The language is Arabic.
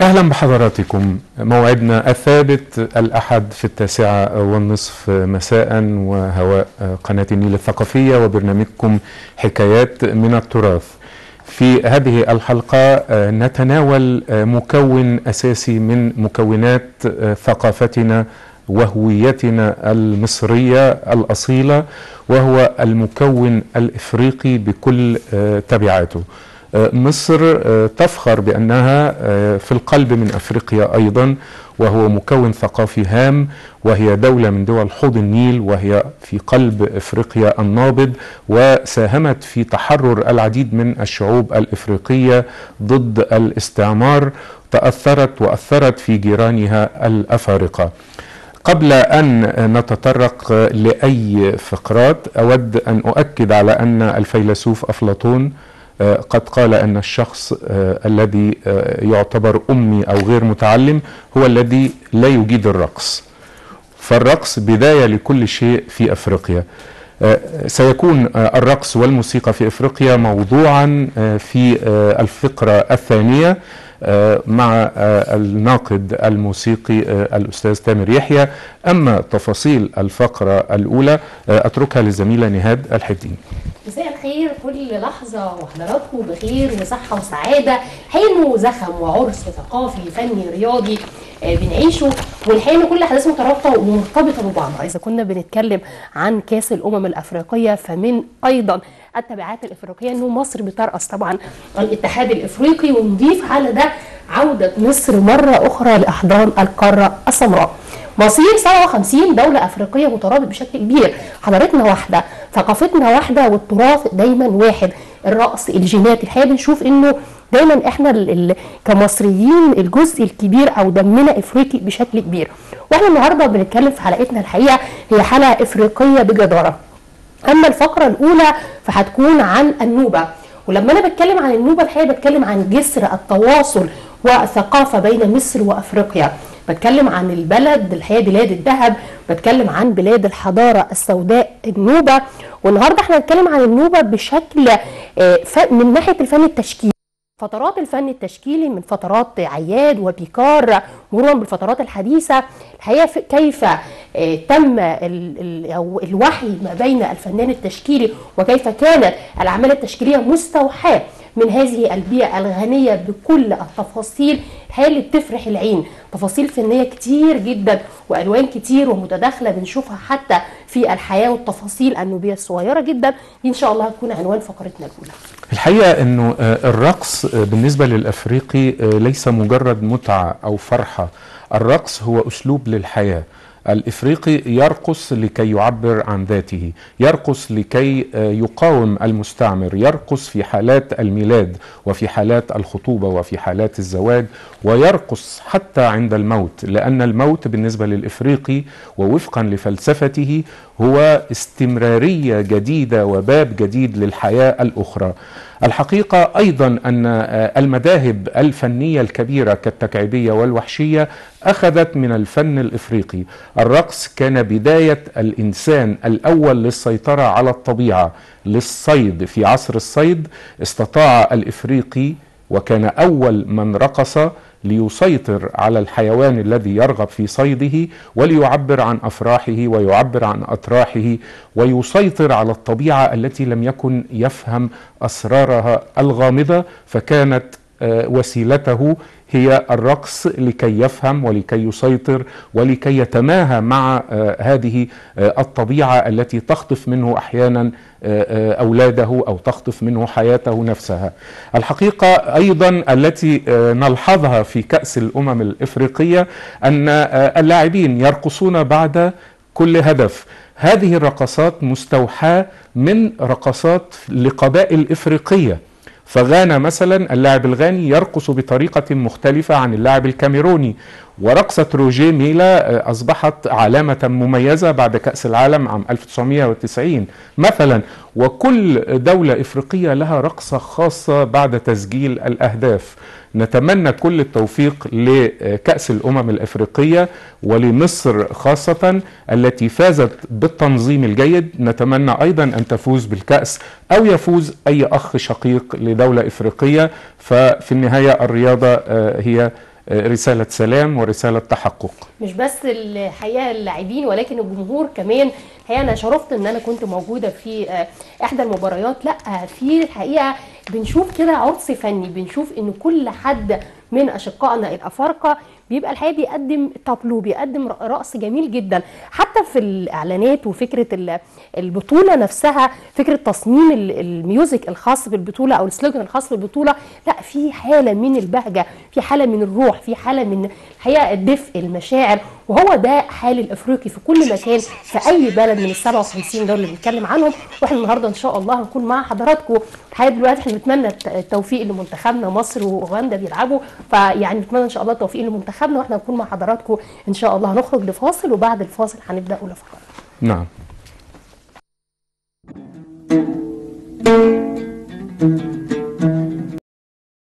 أهلا بحضراتكم. موعدنا الثابت الأحد في التاسعة والنصف مساء وهواء قناة النيل الثقافية وبرنامجكم حكايات من التراث. في هذه الحلقة نتناول مكون أساسي من مكونات ثقافتنا وهويتنا المصرية الأصيلة وهو المكون الإفريقي بكل تبعاته مصر تفخر بأنها في القلب من أفريقيا أيضا وهو مكون ثقافي هام وهي دولة من دول حوض النيل وهي في قلب إفريقيا النابض وساهمت في تحرر العديد من الشعوب الإفريقية ضد الاستعمار تأثرت وأثرت في جيرانها الأفارقة. قبل أن نتطرق لأي فقرات أود أن أؤكد على أن الفيلسوف أفلاطون قد قال أن الشخص الذي يعتبر أمي أو غير متعلم هو الذي لا يجيد الرقص. فالرقص بداية لكل شيء في أفريقيا. سيكون الرقص والموسيقى في أفريقيا موضوعا في الفقرة الثانية. مع الناقد الموسيقي الأستاذ تامر يحيى. أما تفاصيل الفقرة الأولى أتركها للزميله نهاد الحدين مساء الخير كل لحظة وحضراتكم بخير وصحة وسعادة. حلم وزخم وعرس ثقافي فني رياضي آه بنعيشه والحقيقة كل أحداث مترابطة ومرتبطة ببعضها إذا كنا بنتكلم عن كأس الأمم الأفريقية فمن أيضا التبعات الإفريقية إنه مصر بترأس طبعا الاتحاد الإفريقي ونضيف على ده عودة مصر مرة أخرى لأحضان القارة السمراء. مصير 57 دولة أفريقية مترابط بشكل كبير. حضارتنا واحدة ثقافتنا واحدة والتراث دايما واحد. الرقص الجينات الحقيقة بنشوف إنه دايما إحنا كمصريين الجزء الكبير أو دمنا إفريقي بشكل كبير. وإحنا النهارده بنتكلم في حلقتنا الحقيقة هي حلقة إفريقية بجدارة. أما الفقرة الأولى فهتكون عن النوبة. ولما أنا بتكلم عن النوبة الحقيقة بتكلم عن جسر التواصل والثقافة بين مصر وأفريقيا. بتكلم عن البلد الحقيقة بلاد الذهب. بتكلم عن بلاد الحضارة السوداء النوبة. والنهاردة إحنا هنتكلم عن النوبة بشكل من ناحية الفن التشكيلي. فترات الفن التشكيلي من فترات عياد وبيكار مرورا بالفترات الحديثة. الحقيقة كيف تم أو الوحي ما بين الفنان التشكيلي وكيف كانت الأعمال التشكيلية مستوحاة من هذه البيئة الغنية بكل التفاصيل. هي اللي بتفرح العين. تفاصيل فنية كتير جدا وألوان كتير ومتداخلة بنشوفها حتى في الحياة والتفاصيل النوبية الصغيرة جدا. دي إن شاء الله هتكون عنوان فقرتنا الأولى. الحقيقة أنه الرقص بالنسبة للأفريقي ليس مجرد متعة أو فرحة. الرقص هو أسلوب للحياة. الإفريقي يرقص لكي يعبر عن ذاته يرقص لكي يقاوم المستعمر يرقص في حالات الميلاد وفي حالات الخطوبة وفي حالات الزواج ويرقص حتى عند الموت لأن الموت بالنسبة للإفريقي ووفقا لفلسفته هو استمرارية جديدة وباب جديد للحياة الأخرى. الحقيقة أيضا أن المذاهب الفنية الكبيرة كالتكعيبية والوحشية أخذت من الفن الإفريقي. الرقص كان بداية الإنسان الأول للسيطرة على الطبيعة للصيد. في عصر الصيد استطاع الإفريقي وكان أول من رقص ليسيطر على الحيوان الذي يرغب في صيده وليعبر عن أفراحه ويعبر عن أطراحه ويسيطر على الطبيعة التي لم يكن يفهم أسرارها الغامضة فكانت وسيلته هي الرقص لكي يفهم ولكي يسيطر ولكي يتماهى مع هذه الطبيعة التي تخطف منه أحيانا أولاده أو تخطف منه حياته نفسها. الحقيقة أيضا التي نلحظها في كأس الأمم الإفريقية أن اللاعبين يرقصون بعد كل هدف. هذه الرقصات مستوحاة من رقصات لقبائل إفريقية. فغانا مثلا اللاعب الغاني يرقص بطريقة مختلفة عن اللاعب الكاميروني ورقصة روجيه ميلا آه، أصبحت علامة مميزة بعد كأس العالم عام 1990 مثلا وكل دولة إفريقية لها رقصة خاصة بعد تسجيل الأهداف. نتمنى كل التوفيق لكأس الأمم الأفريقية ولمصر خاصة التي فازت بالتنظيم الجيد. نتمنى أيضا أن تفوز بالكأس أو يفوز أي أخ شقيق لدولة إفريقية. ففي النهاية الرياضة آه، هي رسالة سلام ورسالة تحقق. مش بس الحقيقة اللاعبين ولكن الجمهور كمان. الحقيقة أنا شرفت إن أنا كنت موجودة في آه، إحدى المباريات. لأ في الحقيقة بنشوف كده عرس فني بنشوف إن كل حد من أشقائنا الافارقه بيبقى الحقيقة بيقدم تابلو بيقدم رقص جميل جدا. حتى في الإعلانات وفكرة ال- البطولة نفسها فكرة تصميم ال- ال music الخاص بالبطولة أو ال slogan الخاص بالبطولة لا في حالة من البهجة في حالة من الروح في حالة من الحقيقة الدفء المشاعر. وهو ده حال الأفريقي في كل مكان في أي بلد من ال 57 دول اللي بنتكلم عنهم. وإحنا النهارده إن شاء الله هنكون مع حضراتكم. الحقيقة دلوقتي إحنا بنتمنى الت- التوفيق لمنتخبنا مصر وأوغندا بيلعبوا. فيعني بنتمنى إن شاء الله التوفيق لمنتخبنا وإحنا هنكون مع حضراتكم. إن شاء الله هنخرج لفاصل وبعد الفاصل هنبدأ اولى فقرات نعم.